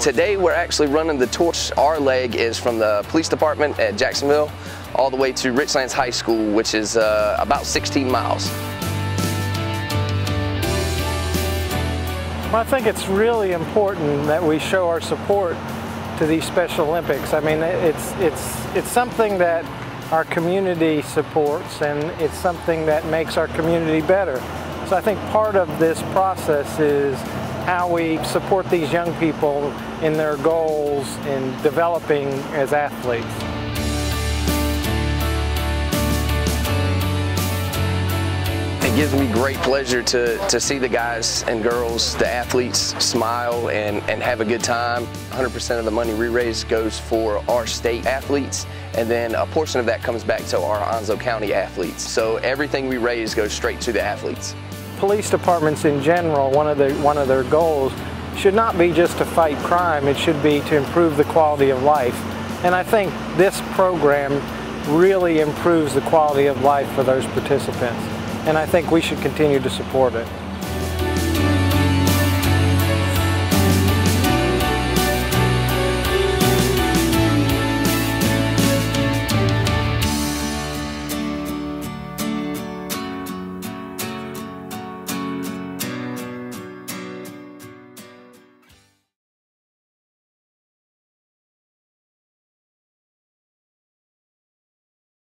Today we're actually running the torch. Our leg is from the police department at Jacksonville all the way to Richlands High School, which is uh, about 16 miles. I think it's really important that we show our support to these Special Olympics. I mean, it's, it's, it's something that our community supports and it's something that makes our community better. So I think part of this process is how we support these young people in their goals in developing as athletes. It gives me great pleasure to, to see the guys and girls, the athletes, smile and, and have a good time. 100% of the money we raise goes for our state athletes, and then a portion of that comes back to our Onslow County athletes. So everything we raise goes straight to the athletes. Police departments in general, one of, the, one of their goals should not be just to fight crime, it should be to improve the quality of life. And I think this program really improves the quality of life for those participants and I think we should continue to support it.